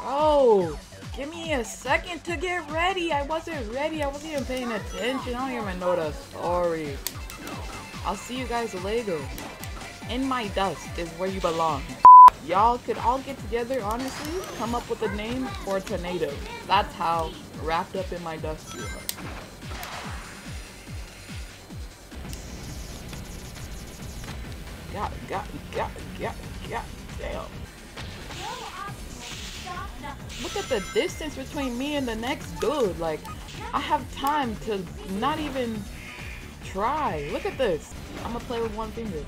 Oh, give me a second to get ready. I wasn't ready. I wasn't even paying attention. I don't even know the story. I'll see you guys later. In my dust is where you belong. Y'all could all get together, honestly, come up with a name for a tornado. That's how wrapped up in my dust you are. Got got got got got damn. Look at the distance between me and the next dude. Like, I have time to not even try. Look at this. I'm gonna play with one finger.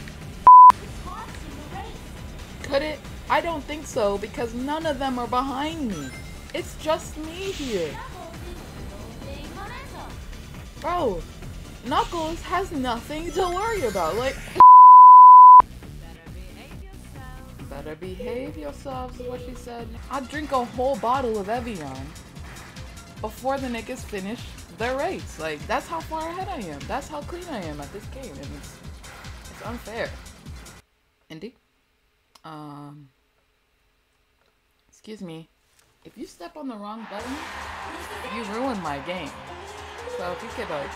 Could it? I don't think so because none of them are behind me. It's just me here. Bro, Knuckles has nothing to worry about. Like, better behave yourselves is what she said. I drink a whole bottle of Evian before the niggas finish their race. Like, that's how far ahead I am. That's how clean I am at this game. And it's, it's unfair. Indy? Um, excuse me. If you step on the wrong button, you ruin my game. So if you could like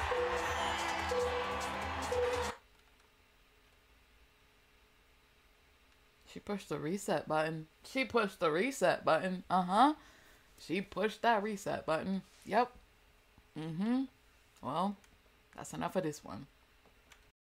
She pushed the reset button. She pushed the reset button. Uh-huh. She pushed that reset button. Yep. Mm-hmm. Well, that's enough of this one.